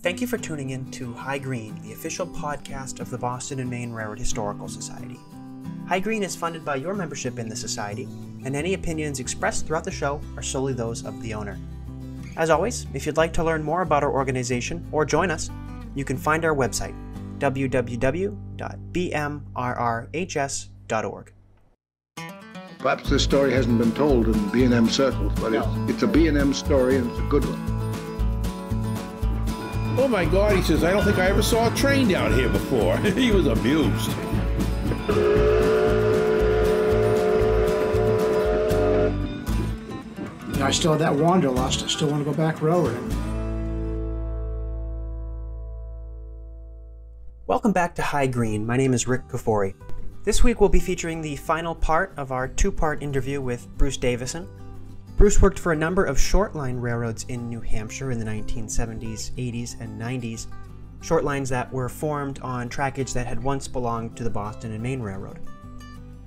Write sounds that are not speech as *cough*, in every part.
Thank you for tuning in to High Green, the official podcast of the Boston and Maine Railroad Historical Society. High Green is funded by your membership in the Society, and any opinions expressed throughout the show are solely those of the owner. As always, if you'd like to learn more about our organization or join us, you can find our website, www.bmrrhs.org. Perhaps this story hasn't been told in B&M circles, but it's, it's a B&M story and it's a good one. Oh my God, he says, I don't think I ever saw a train down here before. *laughs* he was amused. I still have that wanderlust. I still want to go back railroading. Welcome back to High Green. My name is Rick Kafori. This week we'll be featuring the final part of our two part interview with Bruce Davison. Bruce worked for a number of short line railroads in New Hampshire in the 1970s, 80s, and 90s, short lines that were formed on trackage that had once belonged to the Boston and Maine Railroad.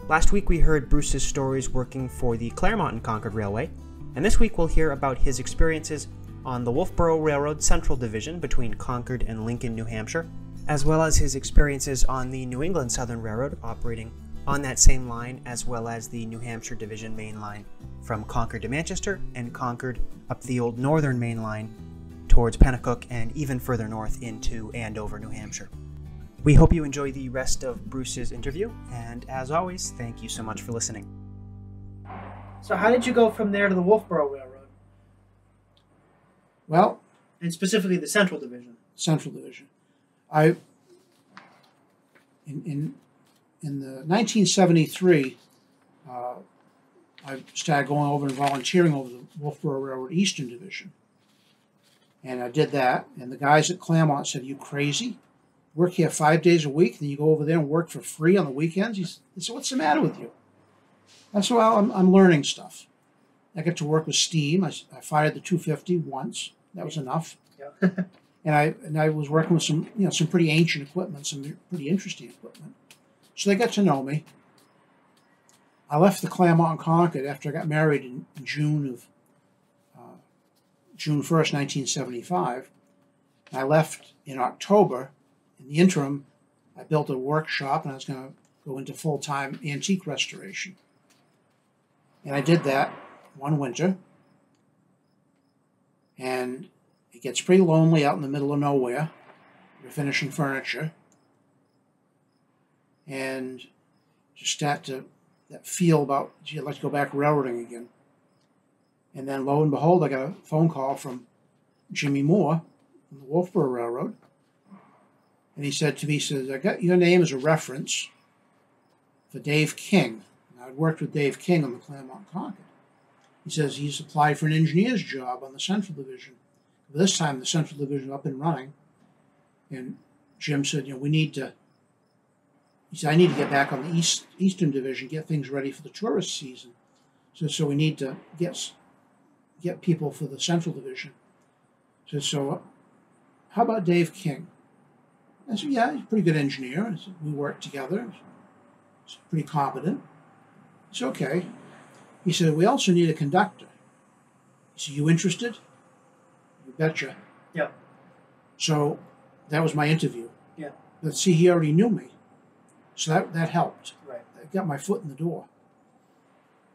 Last week we heard Bruce's stories working for the Claremont and Concord Railway, and this week we'll hear about his experiences on the Wolfeboro Railroad Central Division between Concord and Lincoln, New Hampshire, as well as his experiences on the New England Southern Railroad operating on that same line, as well as the New Hampshire Division main line from Concord to Manchester and Concord up the old Northern Main Line towards Penacook and even further north into Andover, New Hampshire. We hope you enjoy the rest of Bruce's interview, and as always, thank you so much for listening. So, how did you go from there to the Wolfeboro Railroad, Well, and specifically the Central Division? Central Division. I in in in the 1973, uh, I started going over and volunteering over the Wolfeboro Railroad Eastern Division, and I did that. And the guys at Claremont said, "You crazy? Work here five days a week, then you go over there and work for free on the weekends?" He said, "What's the matter with you?" I said, "Well, I'm, I'm learning stuff. I get to work with steam. I, I fired the 250 once. That was enough." Yeah. *laughs* and I and I was working with some you know some pretty ancient equipment, some pretty interesting equipment. So they got to know me. I left the Claremont and Concord after I got married in, June of uh, June first, nineteen seventy five. I left in October. In the interim, I built a workshop and I was going to go into full time antique restoration. And I did that one winter. And it gets pretty lonely out in the middle of nowhere. You're finishing furniture. And just start to that feel about, gee, I'd like to go back railroading again. And then lo and behold, I got a phone call from Jimmy Moore from the Wolfeboro Railroad. And he said to me, he says, I got your name as a reference for Dave King. And I'd worked with Dave King on the Claremont Concord. He says he's applied for an engineer's job on the Central Division. This time, the Central Division up and running. And Jim said, you know, we need to. He said, I need to get back on the East Eastern Division, get things ready for the tourist season. So, so we need to get get people for the Central Division. So, so uh, how about Dave King? I said, yeah, he's a pretty good engineer. Said, we work together. He's pretty competent. It's okay. He said, we also need a conductor. He said, you interested? You betcha. Yeah. So that was my interview. Yeah. But see, he already knew me. So that, that helped. Right. I got my foot in the door.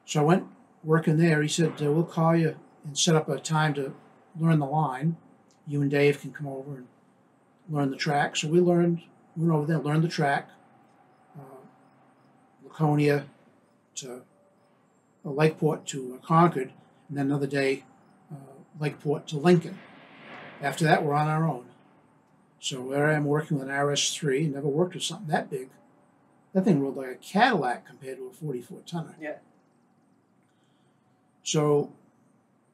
So I went working there. He said, uh, we'll call you and set up a time to learn the line. You and Dave can come over and learn the track. So we learned, went over there, learned the track. Uh, Laconia to uh, Lakeport to uh, Concord, and then another day, uh, Lakeport to Lincoln. After that, we're on our own. So there I am working with an RS3, never worked with something that big. That thing rolled like a Cadillac compared to a 44 tonner. Yeah. So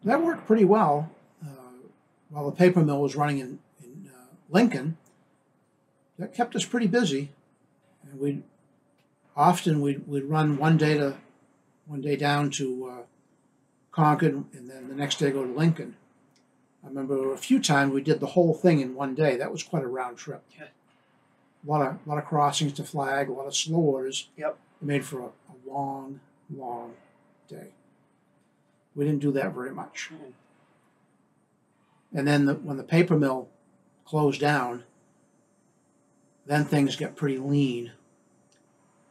that worked pretty well. Uh, while the paper mill was running in, in uh, Lincoln, that kept us pretty busy. And we often we'd, we'd run one day to one day down to uh, Concord, and then the next day go to Lincoln. I remember a few times we did the whole thing in one day. That was quite a round trip. Yeah. A lot of lot of crossings to flag, a lot of slow orders. Yep. It made for a, a long, long day. We didn't do that very much. Mhm. And then the, when the paper mill closed down, then things got pretty lean.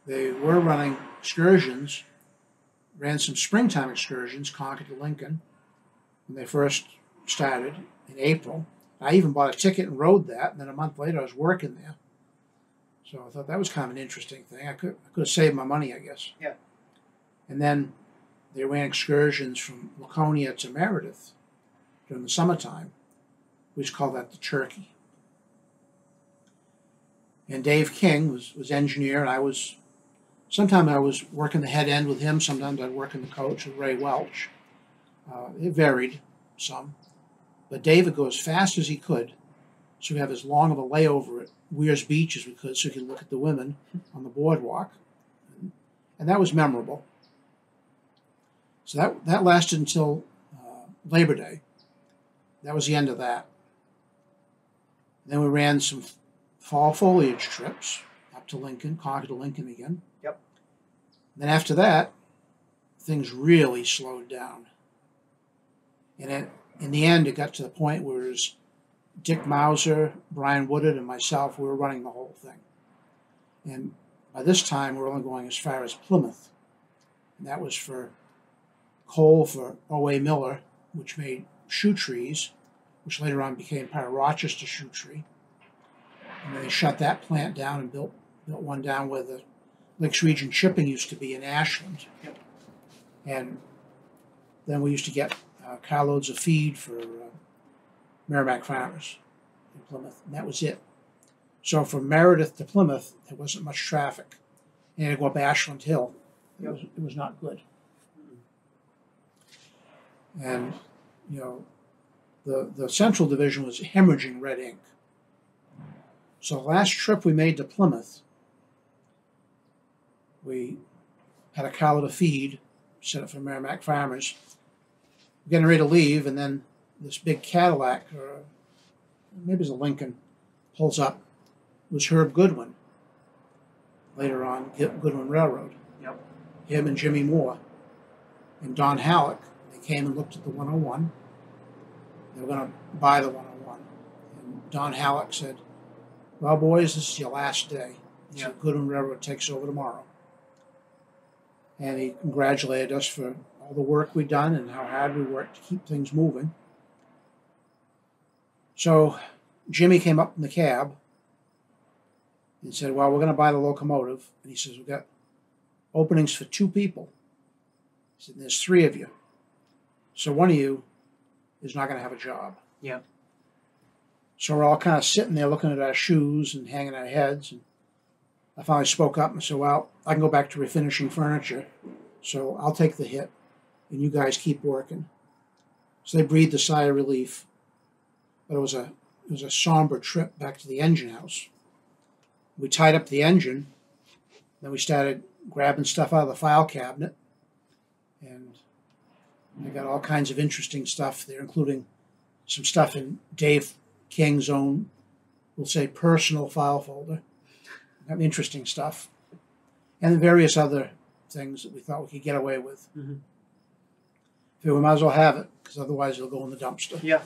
They were running excursions, ran some springtime excursions, Concord to Lincoln, when they first started in April. I even bought a ticket and rode that, and then a month later I was working there. So I thought that was kind of an interesting thing. I could I could have saved my money, I guess. Yeah. And then they ran excursions from Laconia to Meredith during the summertime. We just call that the Turkey. And Dave King was, was engineer, and I was sometimes I was working the head end with him, sometimes I'd work in the coach with Ray Welch. Uh, it varied some. But Dave would go as fast as he could, so we have as long of a layover at Weirs Beach as we could, so we could look at the women on the boardwalk. And, and that was memorable. So that, that lasted until uh, Labor Day. That was the end of that. Then we ran some fall foliage trips up to Lincoln, Concord to Lincoln again. Yep. Then after that, things really slowed down. And it, in the end, it got to the point where it was Dick Mauser, Brian Woodard, and myself, we were running the whole thing. And by this time, we were only going as far as Plymouth. And that was for coal for O.A. Miller, which made shoe trees, which later on became part of Rochester Shoe Tree. And they shut that plant down and built, built one down where the Lakes Region Shipping used to be in Ashland. Yep. And then we used to get uh, carloads of feed for uh, Merrimack Farmers in Plymouth, and that was it. So from Meredith to Plymouth, there wasn't much traffic. And to go up Ashland Hill, it, was, it was not good. And, you know, the, the Central Division was hemorrhaging red ink. So the last trip we made to Plymouth, we had a carload of feed, set it for Merrimack Farmers, getting ready to leave, and then this big Cadillac, or maybe it's a Lincoln, pulls up. It was Herb Goodwin. Later on, Goodwin Railroad. Yep. Him and Jimmy Moore and Don Halleck. They came and looked at the 101. They were going to buy the 101. And Don Halleck said, Well, boys, this is your last day. Yeah. said, Goodwin Railroad takes over tomorrow. And he congratulated us for all the work we'd done and how hard we worked to keep things moving. So Jimmy came up in the cab and said, Well, we're going to buy the locomotive. And he says, We've got openings for two people. He said, There's three of you. So one of you is not going to have a job. Yeah. So we're all kind of sitting there looking at our shoes and hanging our heads. And I finally spoke up and said, Well, I can go back to refinishing furniture. So I'll take the hit and you guys keep working. So they breathed a sigh of relief. But it was a it was a somber trip back to the engine house. We tied up the engine, then we started grabbing stuff out of the file cabinet, and I got all kinds of interesting stuff there, including some stuff in Dave King's own, we'll say, personal file folder. Got interesting stuff, and various other things that we thought we could get away with. Mhm. Figure we might as well have it, because otherwise it'll go in the dumpster. Yeah.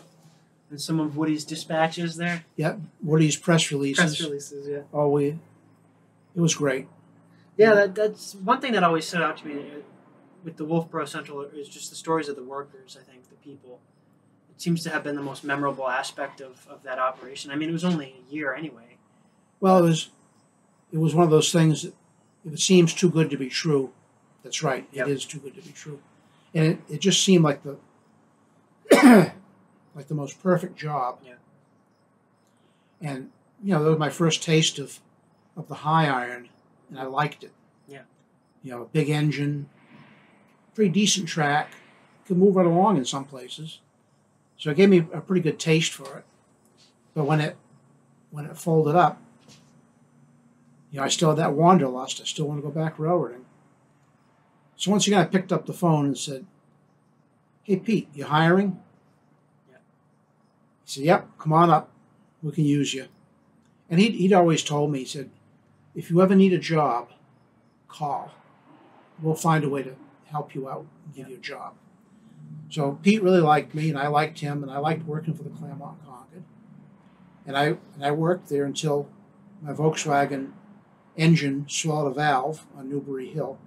And some of Woody's dispatches there. Yep, Woody's press releases. Press releases, yeah. Oh, we, it was great. Yeah, that, that's one thing that always stood out to me uh, with the Wolfeboro Central is just the stories of the workers, I think, the people. It seems to have been the most memorable aspect of, of that operation. I mean, it was only a year anyway. Well, it was, it was one of those things that if it seems too good to be true, that's right. Yep. It is too good to be true, and it, it just seemed like the like the most perfect job. Yeah. And you know, that was my first taste of of the high iron, and I liked it. Yeah. You know, a big engine, pretty decent track, could move right along in some places. So it gave me a pretty good taste for it. But when it when it folded up, you know, I still had that wanderlust. I still want to go back railroading. So once again, I picked up the phone and said, "Hey Pete, you hiring?" He said, "Yep, come on up. We can use you." And he'd, he'd always told me, he said, "If you ever need a job, call. We'll find a way to help you out and give you a job." So Pete really liked me, and I liked him, and I liked working for the Claremont Concord. And I and I worked there until my Volkswagen engine swallowed a valve on Newbury Hill,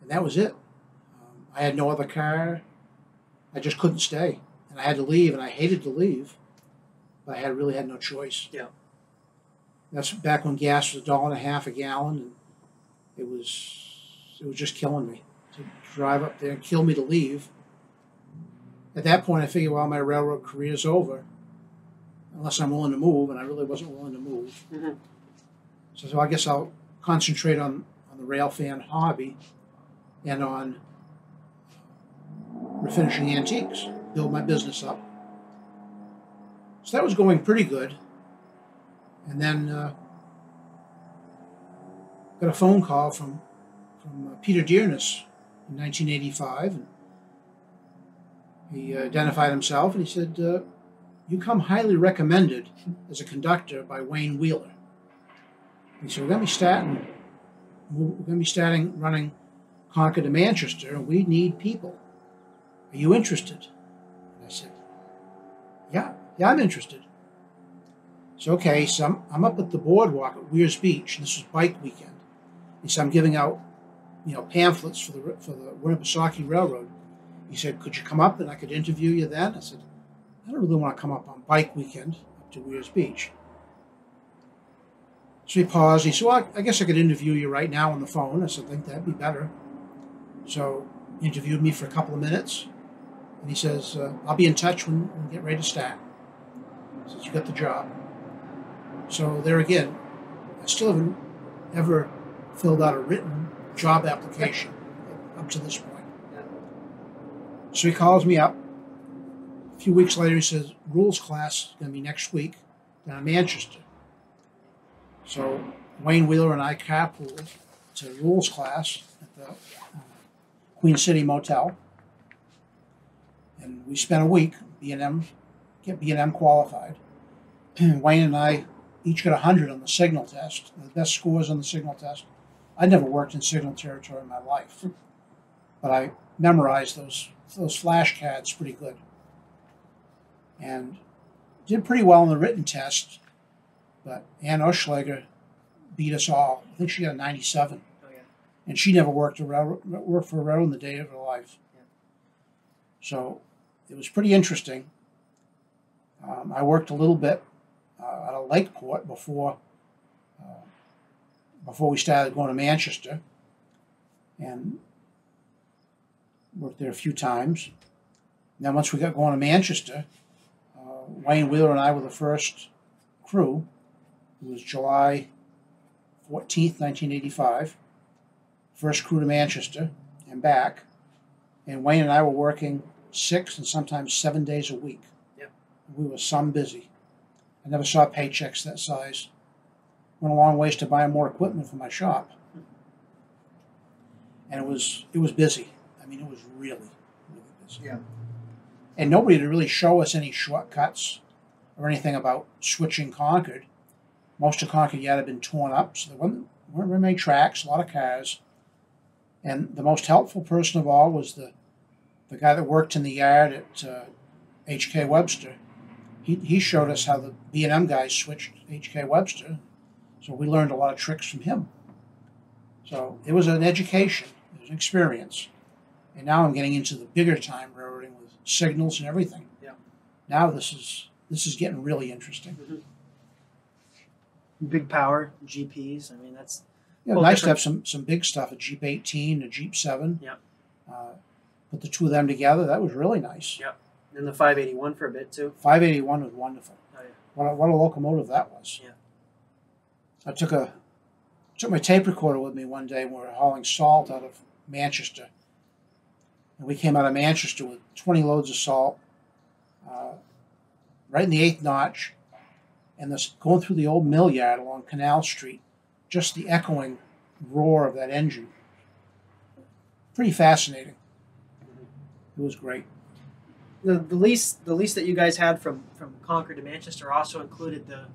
and that was it. Um, I had no other car. I just couldn't stay, and I had to leave, and I hated to leave, but I had really had no choice. Yeah. That's back when gas was a dollar and a half a gallon, and it was it was just killing me to drive up there and kill me to leave. At that point, I figured, well, my railroad career is over, unless I'm willing to move, and I really wasn't willing to move. Mhm. So, so I guess I'll concentrate on, on the rail fan hobby and on refinishing antiques, build my business up. So that was going pretty good. And then uh, got a phone call from from uh, Peter Dearness in 1985, and he identified himself and he said, uh, "You come highly recommended as a conductor by Wayne Wheeler." He said, "We're going to be starting, we're going to be starting running Concord to Manchester, and we need people. Are you interested?" And "Yeah, yeah, I'm interested." So okay, so I'm, I'm up at the boardwalk at Weirs Beach. This was bike weekend. He said, I'm giving out, you know, pamphlets for the for the Winnipesaukee Railroad. He said, could you come up and I could interview you then? I said, I don't really want to come up on bike weekend up to Weirs Beach. So he paused. He said, well, I guess I could interview you right now on the phone. I said, I think that'd be better. So interviewed me for a couple of minutes. And he says, uh, I'll be in touch when, we get ready to start. Since you got the job. So there again, I still haven't ever filled out a written job application up to this point. So he calls me up. A few weeks later, he says, rules class is going to be next week down in Manchester. So Wayne Wheeler and I carpooled to rules class at the uh, Queen City Motel. And we spent a week, B&M, get B&M qualified. *clears throat* Wayne and I each got 100 on the signal test, the best scores on the signal test. I never worked in signal territory in my life, but I memorized those those flashcards pretty good, and did pretty well on the written test. But Ann Oschlager beat us all. I think she got a 97, Oh yeah. and she never worked a railroad, worked for a railroad in the day of her life. Yeah. So it was pretty interesting. Um, I worked a little bit uh, at a Lakeport before uh, before we started going to Manchester, and worked there a few times. then once we got going to Manchester, uh, Wayne Wheeler and I were the first crew. It was July fourteenth, nineteen eighty-five. First crew to Manchester and back, and Wayne and I were working six and sometimes seven days a week. Yep. We were some busy. I never saw paychecks that size. Went a long ways to buy more equipment for my shop. And it was it was busy. I mean, it was really, really busy. Yeah. And nobody to really show us any shortcuts or anything about switching Concord. Most of Concord yet had been torn up, so there weren't, weren't very many tracks, a lot of cars. And the most helpful person of all was the the guy that worked in the yard at uh, H.K. Webster he, he showed us how the B&M guys switched HK Webster. So we learned a lot of tricks from him. So it was an education, it was an experience. And now I'm getting into the bigger time railroading with signals and everything. Yeah. Now this is this is getting really interesting. Big power GPs. I mean, that's Yeah, nice to have some some big stuff, a Jeep 18, a Jeep 7. Yep. Uh, put the two of them together, that was really nice. Yep. and the 581 for a bit too. 581 was wonderful. Oh, yeah. What a, what a locomotive that was. Yeah. I took a took my tape recorder with me one day when we were hauling salt out of Manchester. And we came out of Manchester with 20 loads of salt, uh, right in the eighth notch, and this going through the old mill yard along Canal Street, just the echoing roar of that engine. Pretty fascinating. It was great. The, the lease the lease that you guys had from from Concord to Manchester also included the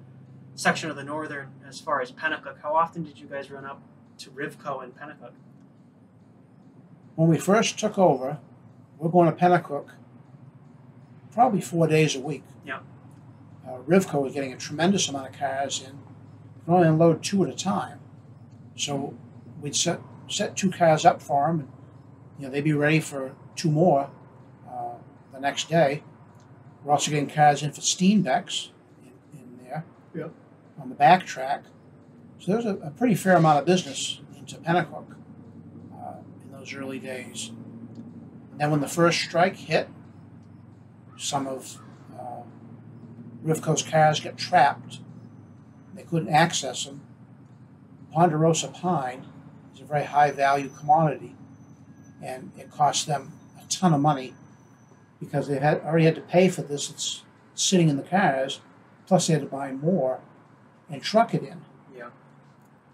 section of the northern as far as Penacook. How often did you guys run up to Rivco and Penacook? when we first took over, we're going to Penacook probably four days a week. Yeah. Uh, Rivco was getting a tremendous amount of cars in. We could only unload two at a time. So we'd set, set two cars up for them, and you know, they'd be ready for two more uh, the next day. We're also getting cars in for Steenbecks in, in there on the back track. So there's a, a pretty fair amount of business into Penacook uh, in those early days. And then when the first strike hit, some of uh, Rivco's cars got trapped. They couldn't access them. Ponderosa pine is a very high value commodity, and it cost them ton of money because they had already had to pay for this. It's sitting in the cars, plus they had to buy more and truck it in. Yeah.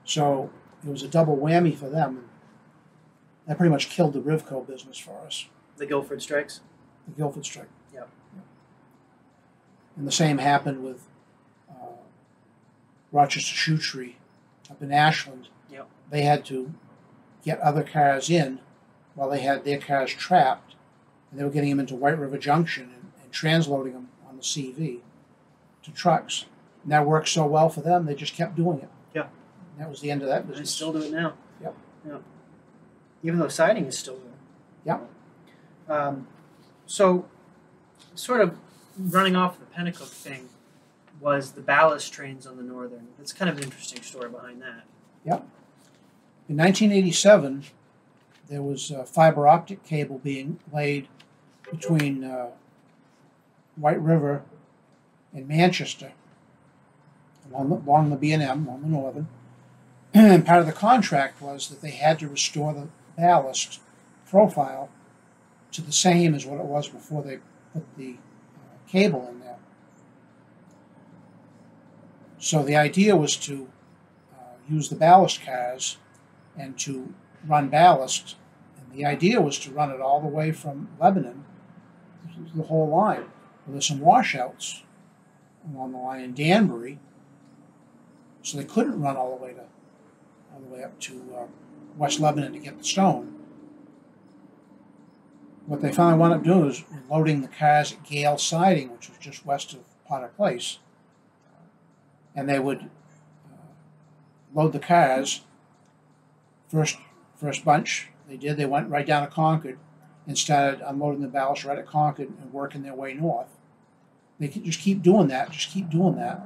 So it was a double whammy for them. And That pretty much killed the Rivco business for us, The Guilford strikes. the Guilford strike. Yep. And the same happened with uh, Rochester Shoe Tree up in Ashland. Yep. They had to get other cars in while they had their cars trapped, and they were getting them into White River Junction and, and transloading them on the CV to trucks. And that worked so well for them, they just kept doing it. Yeah. And that was the end of that They still do it now. Yep. Yep. Even though siding is still there. Yeah. Um, so, sort of running off the Penacook thing was the ballast trains on the Northern. It's kind of an interesting story behind that. Yeah. In 1987, there was a fiber optic cable being laid between uh, White River and Manchester along the, along the B&M, on the northern. And part of the contract was that they had to restore the ballast profile to the same as what it was before they put the uh, cable in there. So the idea was to uh, use the ballast cars and to run ballast. And the idea was to run it all the way from Lebanon the whole line. Well, there's some washouts along the line in Danbury, so they couldn't run all the way to all the way up to uh, West Lebanon to get the stone. What they finally wound up doing was loading the cars at Gale Siding, which was just west of Potter Place, and they would uh, load the cars. First, first bunch they did, they went right down to Concord and started unloading the ballast right at Concord and working their way north. They could just keep doing that, just keep doing that.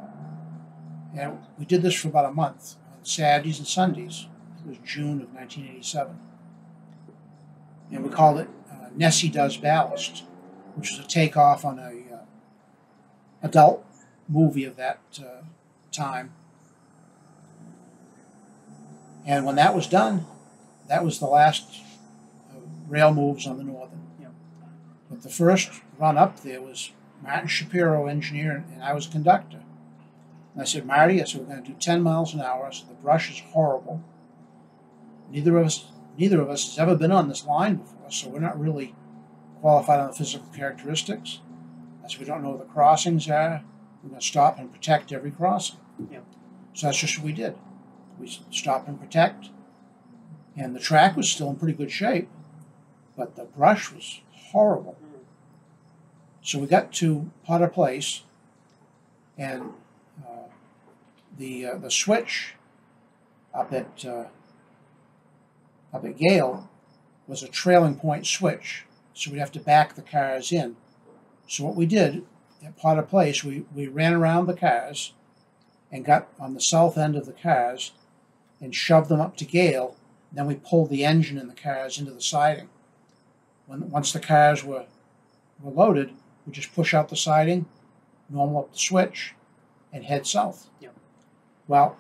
And we did this for about a month on Saturdays and Sundays. It was June of 1987. And we called it uh, Nessie Does Ballast, which was a takeoff on a uh, adult movie of that uh, time. And when that was done, that was the last uh, rail moves on the Northern. Yep. But the first run up there was Martin Shapiro, engineer, and I was conductor. And I said, Marty, I said, we're going to do 10 miles an hour. I said, the brush is horrible. Neither of us, neither of us has ever been on this line before, so we're not really qualified on the physical characteristics. I said, we don't know where the crossings are. We're going to stop and protect every crossing. Yep. So that's just what we did. We stop and protect. And the track was still in pretty good shape, but the brush was horrible. So we got to Potter Place, and uh, the uh, the switch up at uh, up at Gale was a trailing point switch, so we'd have to back the cars in. So what we did at Potter Place, we, we ran around the cars and got on the south end of the cars and shoved them up to Gale. Then we pulled the engine and the cars into the siding. When once the cars were were loaded, we just push out the siding, normal up the switch, and head south. Yep. Well,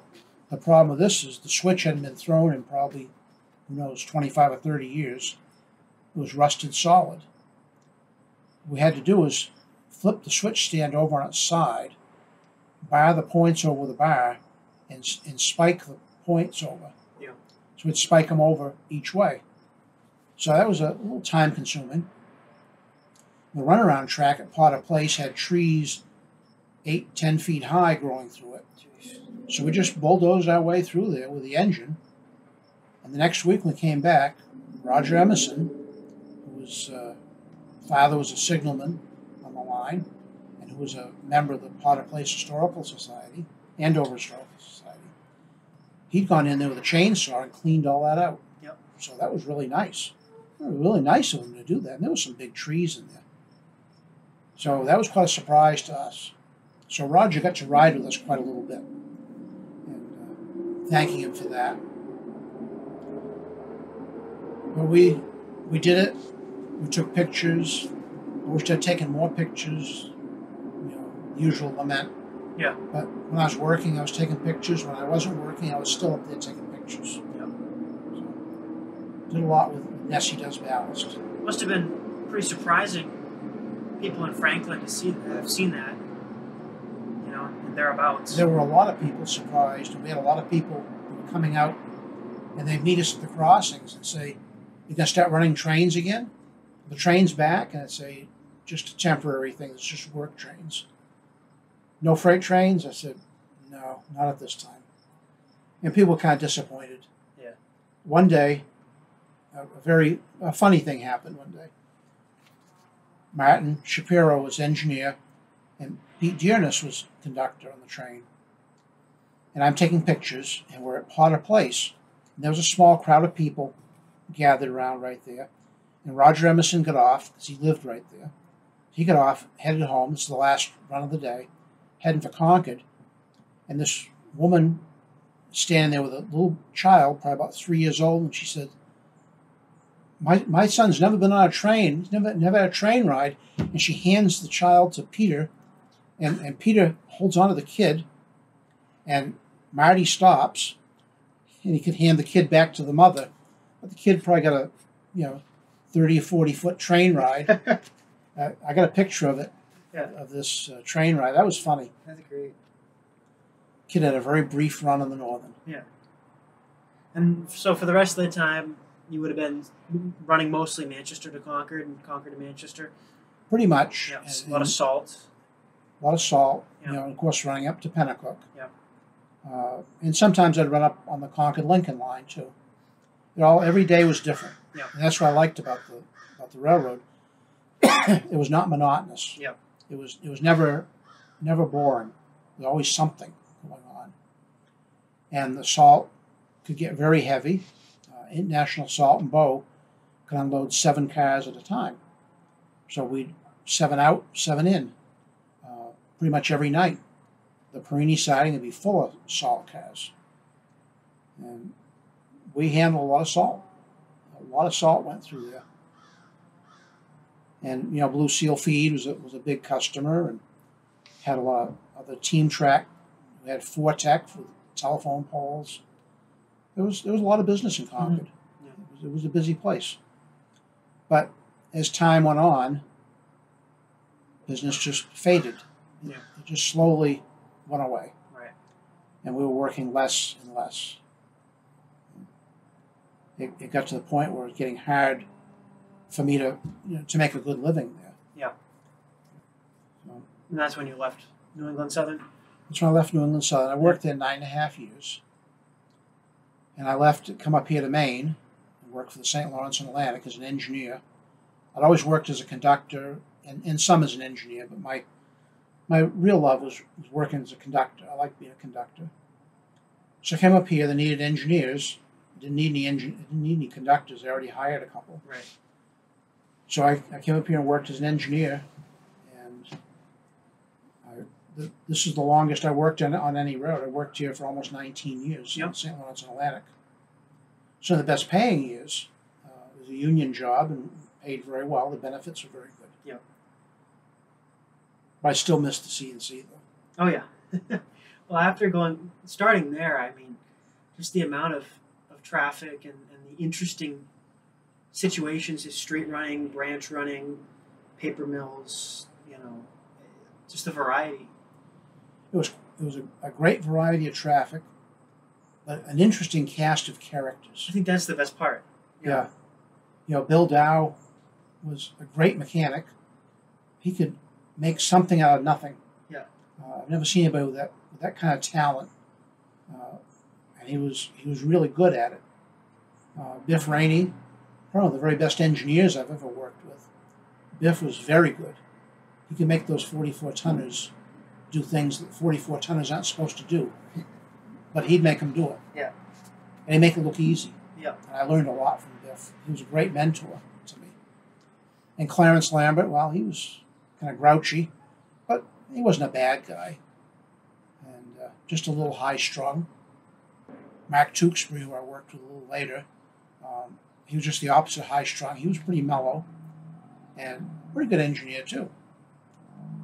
the problem with this is the switch hadn't been thrown in probably, who knows, 25 or 30 years. It was rusted solid. What we had to do was flip the switch stand over on its side, bar the points over the bar, and, and spike the points over. So we'd spike them over each way. So that was a little time consuming. The runaround track at Potter Place had trees eight, ten feet high growing through it. So we just bulldozed our way through there with the engine. And the next week we came back, Roger Emerson, who was uh, father was a signalman on the line, and who was a member of the Potter Place Historical Society, Andover Historical he'd gone in there with a chainsaw and cleaned all that out. Yep. So that was really nice. Was really nice of him to do that. And there was some big trees in there. So that was quite a surprise to us. So Roger got to ride with us quite a little bit. And uh, thanking him for that. But we we did it. We took pictures. I wish I'd taken more pictures. You know, usual lament. Yeah. But when I was working, I was taking pictures. When I wasn't working, I was still up there taking pictures. Yeah. So, did a lot with Nessie Does Ballast. Must have been pretty surprising people in Franklin to see that, have seen that. You know, and thereabouts. There were a lot of people surprised, and we had a lot of people coming out, and they'd meet us at the crossings and say, "You're gonna start running trains again? The train's back?" And I'd say, "Just a temporary thing. It's just work trains. No freight trains." I said, "No, not at this time." And people were kind of disappointed. Yeah. One day, a, very a funny thing happened. One day, Martin Shapiro was engineer, and Pete Dearness was conductor on the train. And I'm taking pictures, and we're at Potter Place. And there was a small crowd of people gathered around right there. And Roger Emerson got off, because he lived right there. He got off, headed home. This is the last run of the day, heading for Concord. And this woman standing there with a little child, probably about three years old, and she said, my, my son's never been on a train. He's never never had a train ride. And she hands the child to Peter, and, and Peter holds on to the kid, and Marty stops, and he could hand the kid back to the mother. But the kid probably got a, you know, 30 or 40 foot train ride. *laughs* uh, I got a picture of it, Yeah. of this uh, train ride. That was funny. That's great. Kid had a very brief run on the Northern. Yeah. And so for the rest of the time, you would have been running mostly Manchester to Concord and Concord to Manchester. Pretty much. Yeah, And- a lot of salt. a lot of salt, Yeah. you know, of course running up to Penacook. Yeah. Uh, and sometimes I'd run up on the Concord Lincoln line too. It all every day was different. Yeah. And that's what I liked about the about the railroad. *coughs* it was not monotonous. Yeah. It was it was never never boring. There was always something going on. And the salt could get very heavy. Uh, International Salt and Bow could unload seven cars at a time. So we'd seven out, seven in uh, pretty much every night. The Perini siding would be full of salt cars. And we handled a lot of salt. A lot of salt went through there. And, you know, Blue Seal Feed was a, was a big customer and had a lot of other team track. We had Fortec for telephone poles. There was, there was a lot of business in Concord. Mm-hmm. Yeah. It, was, it was a busy place. But as time went on, business just faded. Yeah. It just slowly went away, Right. and we were working less and less. It, it got to the point where it was getting hard for me to you know, to make a good living there. Yeah. So And that's when you left New England Southern. that's when I left New England Southern. I worked there nine and a half years, and I left to come up here to Maine and work for the St. Lawrence and Atlantic as an engineer. I'd always worked as a conductor and, and some as an engineer, but my my real love was, was working as a conductor. I liked being a conductor. So I came up here. They needed engineers. Didn't need any engine. Didn't need any conductors. They already hired a couple. Right. So I, I came up here and worked as an engineer, and I, the, this is the longest I worked on, on any road. I worked here for almost 19 years in St. Lawrence and Atlantic. So the best paying years uh, it was a union job and paid very well. The benefits were very good. Yep. But I still miss the CNC though. Oh yeah. *laughs* well, after going starting there, I mean, just the amount of, of traffic and, and the interesting situations is street running, branch running, paper mills. You know, just a variety. It was it was a, a great variety of traffic, but an interesting cast of characters. I think that's the best part. Yeah. You know, Bill Dow was a great mechanic. He could make something out of nothing. Yeah. Uh, I've never seen anybody with that with that kind of talent, uh, and he was he was really good at it. Uh, Biff Rainey, one of the very best engineers I've ever worked with. Biff was very good. he could make those 44 tonners do things that 44 tonners aren't supposed to do. But he'd make them do it. Yeah. And he'd make it look easy. Yeah. And I learned a lot from Biff. He was a great mentor to me. And Clarence Lambert, well, he was kind of grouchy, but he wasn't a bad guy. And uh, just a little high strung. Mark Tewksbury, who I worked with a little later, um, he was just the opposite high strung. He was pretty mellow and pretty good engineer, too.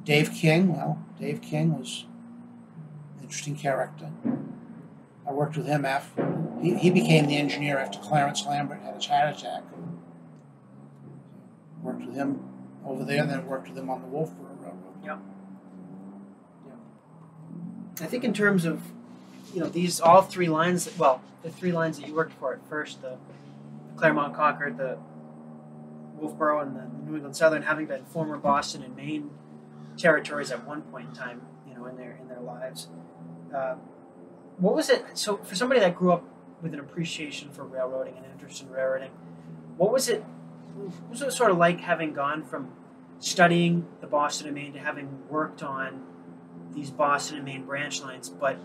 Dave King, well, Dave King was an interesting character. I worked with him after he, he became the engineer after Clarence Lambert had his heart attack. Worked with him over there, then worked with him on the Wolfeboro Railroad. Yeah. Yep. I think in terms of, you know, these all three lines. Well, the three lines that you worked for at first, the Claremont Concord, the Wolfeboro, and the New England Southern, having been former Boston and Maine territories at one point in time, you know, in their in their lives. Uh, what was it? So, for somebody that grew up with an appreciation for railroading and interest in railroading, what was it? What was it sort of like having gone from studying the Boston and Maine to having worked on these Boston and Maine branch lines, but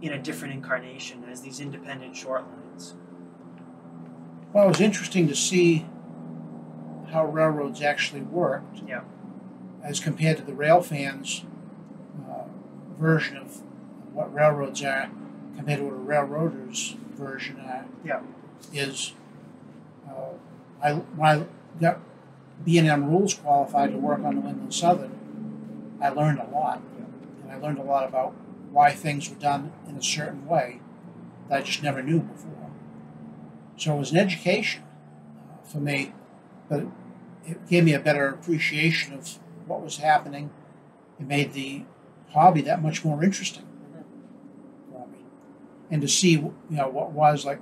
in a different incarnation as these independent short lines? Well, it was interesting to see how railroads actually worked. Yeah. As compared to the rail fans' uh, version of what railroads are, compared to what a railroader's version are. Yeah. Is uh, I when I got B and M rules qualified to work on New England Southern, I learned a lot, and I learned a lot about why things were done in a certain way that I just never knew before. So it was an education uh, for me, but it gave me a better appreciation of what was happening. It made the hobby that much more interesting for me, and to see you know what was like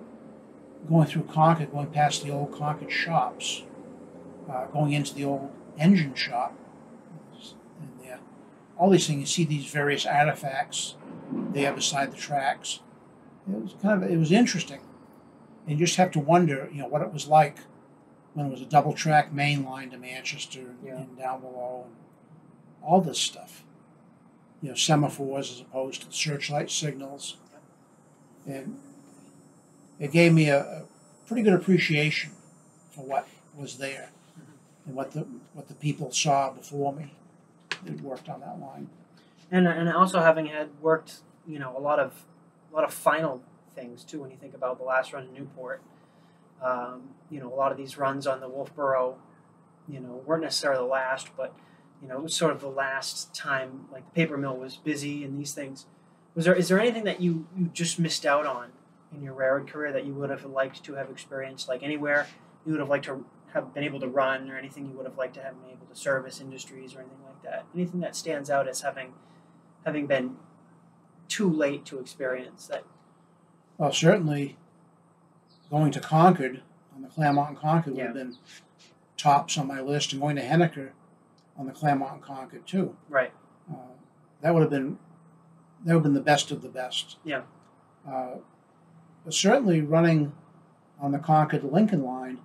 going through Concord, going past the old Concord shops, uh, going into the old engine shop, and all these things. You see these various artifacts they have beside the tracks. It was kind of it was interesting, and you just have to wonder, you know, what it was like when it was a double track main line to Manchester and, Yeah. and down below, and all this stuff. You know, semaphores as opposed to searchlight signals, and it gave me a, a pretty good appreciation for what was there and what the what the people saw before me that worked on that line. And and also having had worked, you know, a lot of a lot of final things too. When you think about the last run in Newport, um, you know, a lot of these runs on the Wolfeboro, you know, weren't necessarily the last, but you know, it was sort of the last time like the paper mill was busy and these things. Was there is there anything that you you just missed out on in your railroad career that you would have liked to have experienced, like anywhere you would have liked to have been able to run, or anything you would have liked to have been able to service industries or anything like that? Anything that stands out as having having been too late to experience that Well, certainly going to Concord on the Claremont and Concord would Yeah. have been tops on my list, and going to Henniker on the Claremont and Concord too. right Uh, that would have been that would have been the best of the best. Yeah. Uh, but certainly running on the Concord to Lincoln line,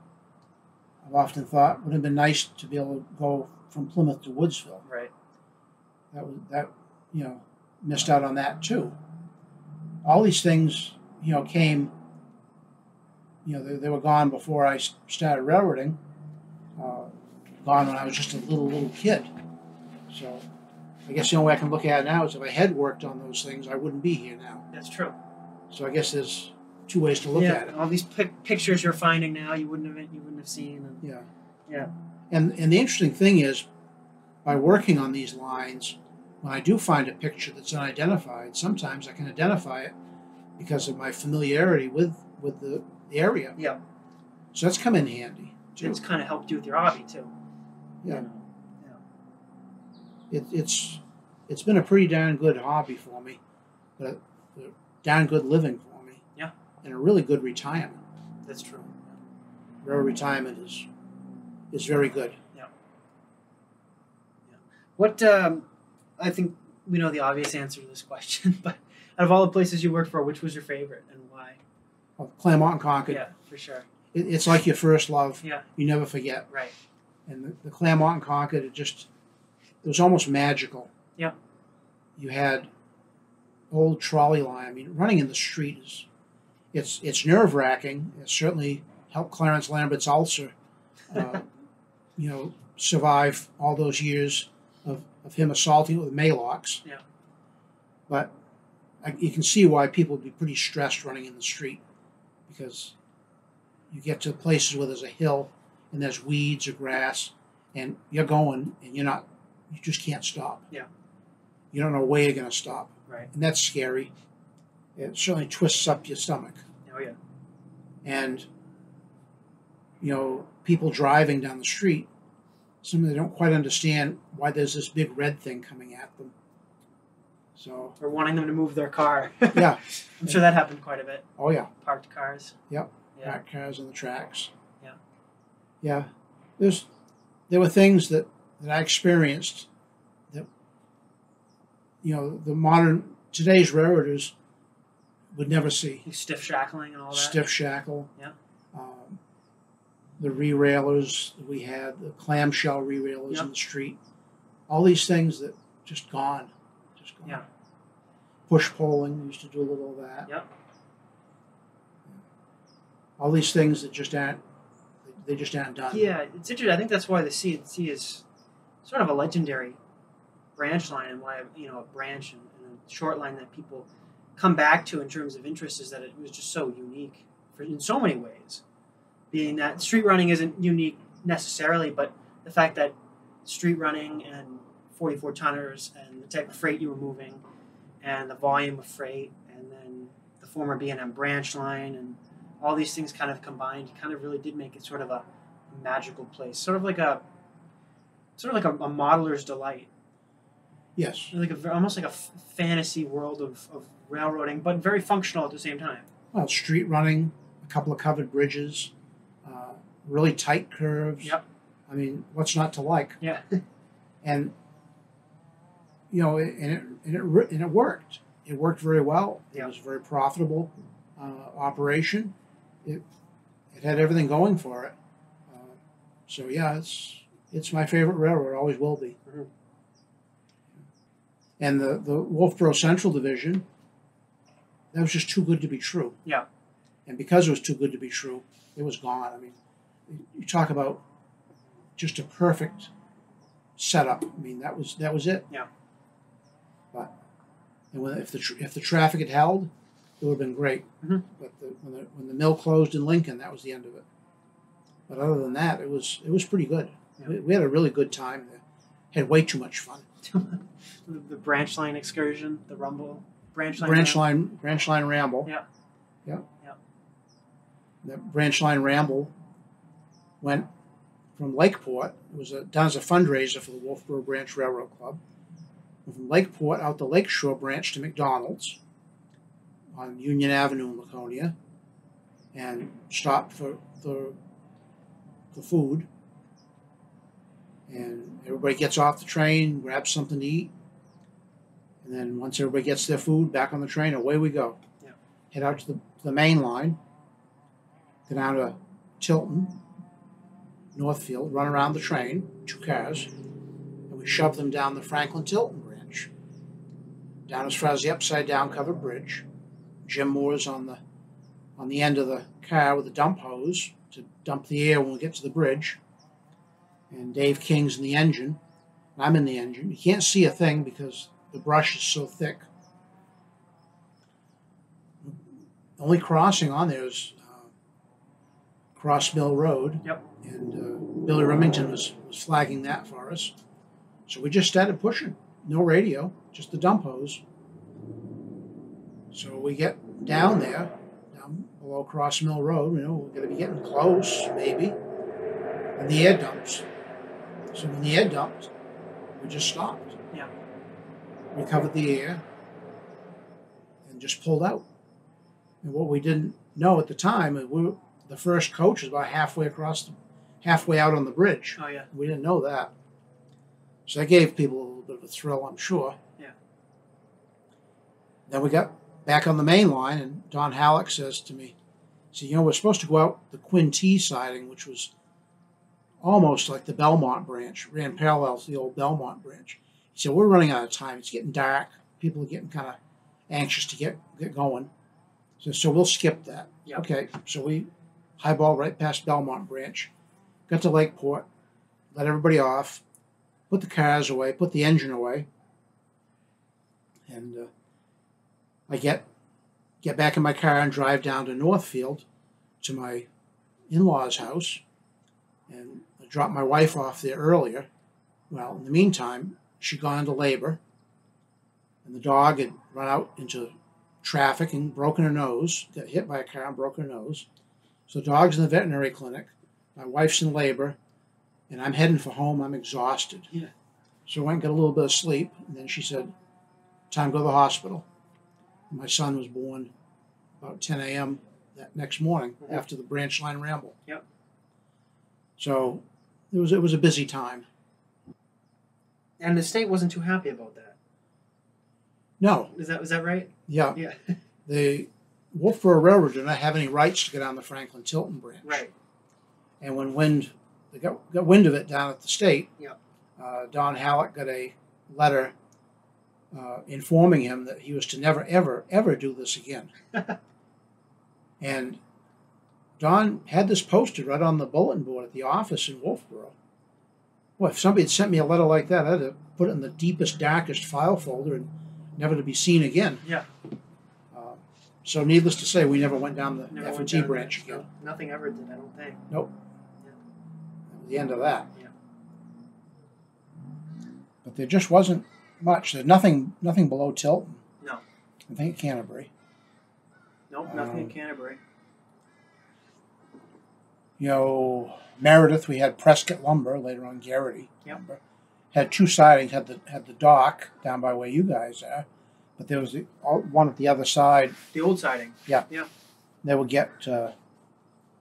I've often thought would have been nice to be able to go from Plymouth to Woodsville. right That was that you know missed out on that too. All these things you know came. You know they, they were gone before I started railroading. Uh, gone when I was just a little little kid. So I guess the only way I can look at it now is if I had worked on those things, I wouldn't be here now. that's true So I guess there's two ways to look yeah at it. all these pic- pictures you're finding now you wouldn't have you wouldn't have seen and Yeah. Yeah. And and the interesting thing is, by working on these lines, when I do find a picture that's unidentified, sometimes I can identify it because of my familiarity with with the, the area. Yeah. So that's come in handy too. it's kind of helped you with your hobby too you Yeah. know. It, it's it's been a pretty darn good hobby for me, but a darn good living for me. Yeah. And a really good retirement. that's true Railroad retirement is is very good. Yeah. What um, i think we know the obvious answer to this question *laughs* but out of all the places you worked for which was your favorite and why Well, Claremont and Concord. yeah for sure It, it's like your first love. Yeah. You never forget. right And the, the Claremont and Concord, it just it was almost magical. Yeah. You had old trolley line. I mean, running in the street is it's it's nerve wracking. It certainly helped Clarence Lambert's ulcer, uh, *laughs* you know, survive all those years of, of him assaulting with Maalox. Yeah. But you can see why people would be pretty stressed running in the street because you get to places where there's a hill and there's weeds or grass and you're going and you're not you just can't stop Yeah. you don't know where you're going to stop Right. and that's scary it certainly twists up your stomach Oh yeah. and you know people driving down the street some of them don't quite understand why there's this big red thing coming at them so Or wanting them to move their car. *laughs* yeah I'm sure that happened quite a bit. oh yeah Parked cars. Yep. Yeah. track cars on the tracks. Yeah. Yeah. There's there were things that, that I experienced that you know, the modern today's railroaders would never see. Stiff shackling and all that. Stiff shackle. Yeah. Um, the re-railers that we had, the clamshell re-railers Yep. in the street. All these things that just gone. Just gone. Yeah. Push poling, used to do a little of that. Yep. All these things that just aren't they just aren't done. Yeah, it's interesting. I think that's why the CNC is sort of a legendary branch line, and why you know a branch and, and a short line that people come back to in terms of interest is that it was just so unique for in so many ways. Being that street running isn't unique necessarily, but the fact that street running and 44 tonners and the type of freight you were moving and the volume of freight and then the former B&M branch line and all these things kind of combined kind of really did make it sort of a magical place sort of like a sort of like a, a modeler's delight Yes. like a, almost like a f- fantasy world of, of railroading but very functional at the same time Well, street running, a couple of covered bridges, uh, really tight curves. Yep. I mean, what's not to like? yeah *laughs* And you know, and it and it and it worked. It worked very well. It was a very profitable uh, operation. It it had everything going for it. Uh, so yeah, it's it's my favorite railroad. Always will be. Mhm. And the the Wolfeboro Central Division, that was just too good to be true. Yeah. And because it was too good to be true, it was gone. I mean, you- you talk about just a perfect setup. I mean, that was that was it. Yeah. But and when, if the tr- if the traffic had held, it would have been great. Mhm. But the, when the when the mill closed in Lincoln, that was the end of it. But other than that, it was it was pretty good. Yeah. We, we had a really good time there. Had way too much fun. *laughs* the, the branch line excursion the rumble branch line branch ramble. line branch line ramble. Yeah. Yeah. Yeah. The branch line ramble went from Lakeport. It was a, done as a fundraiser for the Wolfeboro Branch Railroad Club. From Lakeport out the Lakeshore branch to McDonald's on Union Avenue in Laconia, and stopped for the, for food. And everybody gets off the train, grabs something to eat, and then once everybody gets their food, back on the train, away we go. Yeah. Head out to the, the main line, go down to Tilton, Northfield, run around the train, two cars, and we shove them down the Franklin Tilton. Down as far as the upside down covered bridge. Jim Moore's on the on the end of the car with a dump hose to dump the air when we get to the bridge. And Dave King's in the engine. I'm in the engine. You can't see a thing because the brush is so thick. The only crossing on there is uh, Cross Mill Road. Yep. And uh, Billy Remington was, was flagging that for us. So we just started pushing. No radio, just the dump hose. So we get down there, down below Cross Mill Road. You know, we're going to be getting close, maybe. And the air dumps. So when the air dumped, we just stopped. Yeah. Recovered the air and just pulled out. And what we didn't know at the time, we were, the first coach was about halfway across, the, halfway out on the bridge. oh yeah We didn't know that. So that gave people a little bit of a thrill, I'm sure. Yeah. Then we got back on the main line, and Don Halleck says to me, "So you know we're supposed to go out the Quinn T siding, which was almost like the Belmont branch, ran parallel to the old Belmont branch. He said, We're running out of time. It's getting dark. People are getting kind of anxious to get, get going. So, so we'll skip that. Yep. Okay, so we highball right past Belmont branch, got to Lakeport, let everybody off, put the cars away, put the engine away, and uh, I get get back in my car and drive down to Northfield to my in-laws' house, and I dropped my wife off there earlier. Well, in the meantime, she'd gone into labor, and the dog had run out into traffic and broken her nose, got hit by a car and broke her nose. So the dog's in the veterinary clinic. My wife's in labor, and I'm heading for home. I'm exhausted. Yeah. So I went and got a little bit of sleep, and then she said, "Time to go to the hospital." My son was born about 10 a.m. that next morning Mhm. after the branch line ramble. Yep. So it was it was a busy time. And the state wasn't too happy about that. No, Is that was that right? yeah, Yeah. *laughs* the Wolfeboro Railroad did not have any rights to get on the Franklin Tilton branch. right. And when wind they got, got wind of it down at the state, Yep. uh, Don Halleck got a letter uh, informing him that he was to never, ever, ever do this again. *laughs* and Don had this posted right on the bulletin board at the office in Wolfeboro. Well, if somebody had sent me a letter like that, I'd have put it in the deepest, darkest file folder and never to be seen again. Yeah. Uh, so, needless to say, we never went down the Never F&T branch again. so Nothing ever did, I don't think. That was the end of that. Yeah. But there just wasn't much. There's nothing, nothing below Tilton. No. I think Canterbury. Nope, nothing in Um, Canterbury. You know, Meredith. We had Prescott Lumber later on. Garrity. Yep. Lumber. Had two sidings. Had the had the dock down by where you guys are, but there was the, one at the other side. The old siding. Yeah. Yeah. They would get uh,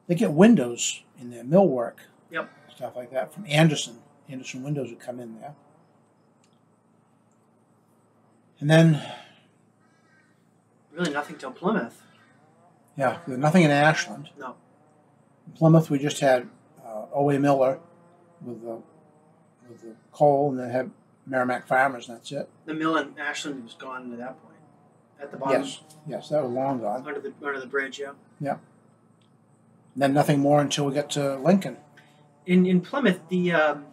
they get windows in their millwork. Yep. Stuff like that from Anderson. Anderson Windows would come in there. And then Really nothing till Plymouth. Yeah, nothing in Ashland. No. In Plymouth, we just had uh, O.A. Miller with the with the coal, and then had Merrimack Farmers, and that's it. The mill in Ashland was gone at that point. At the bottom. Yes, yes, that was long gone. Under the under the bridge, yeah. And then nothing more until we get to Lincoln. In in Plymouth, the um,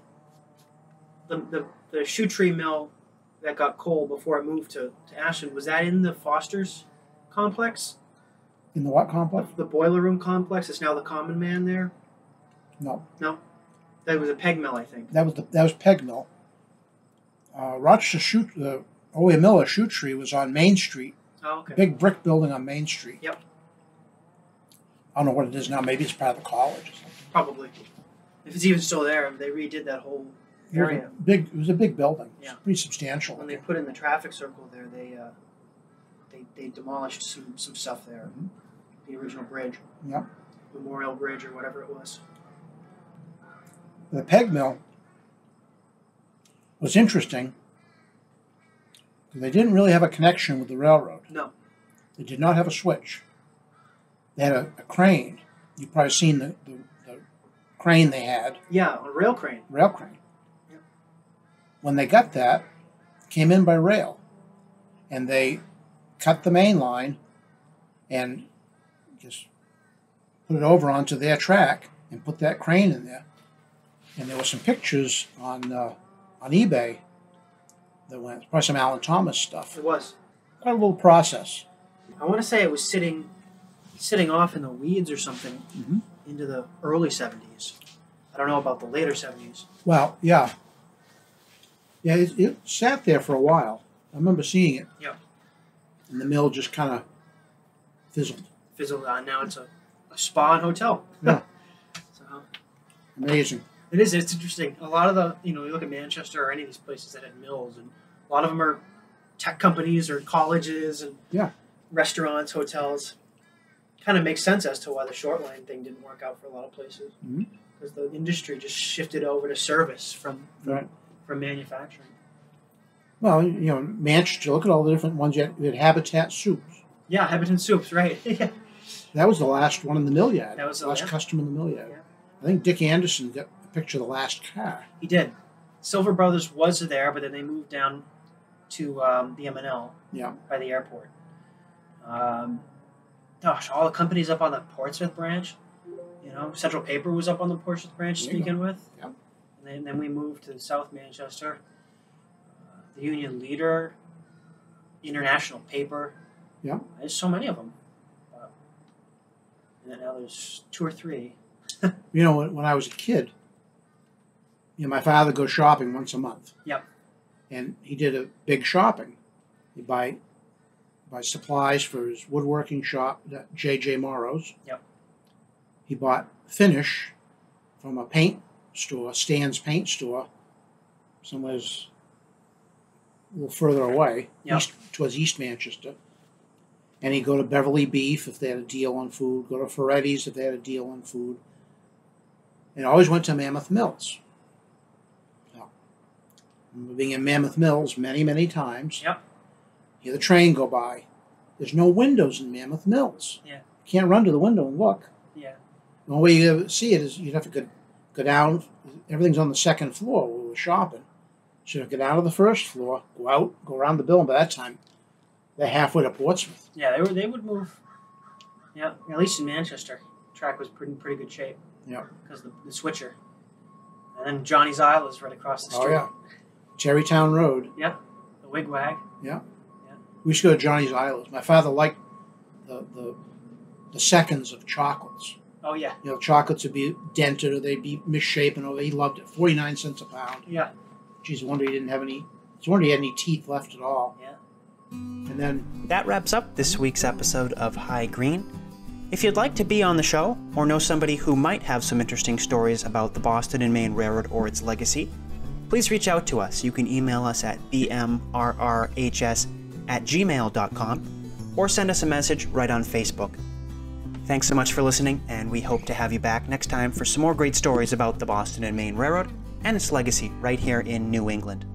the, the the shoe tree mill that got coal before it moved to, to Ashland was that in the Foster's complex, In the what complex? the boiler room complex. It's now the Common Man there. No, No. That was a peg mill, I think. that was the, that was Peg Mill. Uh, Rochester Shoot, the O.A. Miller Shoe Tree was on Main Street, Oh, okay. big brick building on Main Street. Yep. I don't know what it is now. Maybe it's part of the college or something. Probably. If it's even still there, they redid that whole It was a area. big. It was a big building. Yeah. pretty substantial. When they put in the traffic circle there, they uh, they, they demolished some, some stuff there. Mhm. The original bridge. Yep. Memorial Bridge or whatever it was. The peg mill was interesting because they didn't really have a connection with the railroad. No. They did not have a switch. They had a, a crane. You've probably seen the, the, the crane they had, Yeah, a rail crane. rail crane. When they got that, came in by rail. And they cut the main line and just put it over onto their track and put that crane in there. And there were some pictures on uh, on eBay that went probably some Alan Thomas stuff. It was. Quite a little process. I want to say it was sitting sitting off in the weeds or something Mhm. into the early 70s. I don't know about the later 70s. Well, yeah, yeah. It, it sat there for a while. I remember seeing it. Yeah. And the mill just kind of fizzled. Fizzled out. Now it's a, a spa and hotel. Yeah. *laughs* so um, Amazing. it is. It's interesting. A lot of the, you know, you look at Manchester or any of these places that had mills, and a lot of them are tech companies or colleges and Yeah. restaurants, hotels. Kind of makes sense as to why the short line thing didn't work out for a lot of places. Mm-hmm. Because the industry just shifted over to service from Right. From manufacturing. Well, you know, Manchester. Look at all the different ones. You had, you had Habitat Soups. Yeah, Habitat Soups, right? *laughs* yeah. That was the last one in the mill yard. That was the last last- customer in the mill yard. Yeah. I think Dick Anderson got a picture of the last car. He did. Silver Brothers was there, but then they moved down to um, the M&L Yeah. by the airport. Um, gosh, all the companies up on the Portsmouth branch. You know, Central Paper was up on the Portsmouth branch There you speaking with. Yep. And then, we moved to South Manchester. Uh, the Union Leader, International Paper. Yep. There's so many of them. Uh, and then now there's two or three. *laughs* You know, when, when I was a kid, you know, my father goes shopping once a month. Yep. And he did a big shopping. He buy buy supplies for his woodworking shop, that J.J. Morrow's. Yep. He bought finish from a paint store, Stan's Paint Store, somewhere's a little further away, Yep. east, towards East Manchester. And he'd go to Beverly Beef if they had a deal on food, go to Ferretti's if they had a deal on food. And always went to Mammoth Mills. So, being in Mammoth Mills many, many times. Yep. Hear the train go by. There's no windows in Mammoth Mills. Yeah. You can't run to the window and look. Yeah. The only way you ever see it is you'd have to go, go down. Everything's on the second floor where we were shopping. So go down to the first floor, go out, go around the building. By that time, they're halfway to Portsmouth. Yeah, they were. They would move. Yeah, at least in Manchester, track was pretty pretty good shape. Yeah. Because the, the switcher, and then Johnny's Isle is right across the street. Oh street. yeah, Cherrytown Road. Yeah, the wigwag. Yeah, yeah. We used to go to Johnny's Islands. My father liked the the, the seconds of chocolates. Oh yeah, You know, chocolates would be dented or they'd be misshapen. Or he loved it. Forty nine cents a pound. yeah, Geez, I wonder he didn't have any. I wonder he had any teeth left at all. yeah. And then That wraps up this week's episode of High Green. If you'd like to be on the show, or know somebody who might have some interesting stories about the Boston and Maine Railroad or its legacy, please reach out to us. You can email us at bmrrhs at gmail.com or send us a message right on Facebook. Thanks so much for listening, and we hope to have you back next time for some more great stories about the Boston and Maine Railroad and its legacy right here in New England.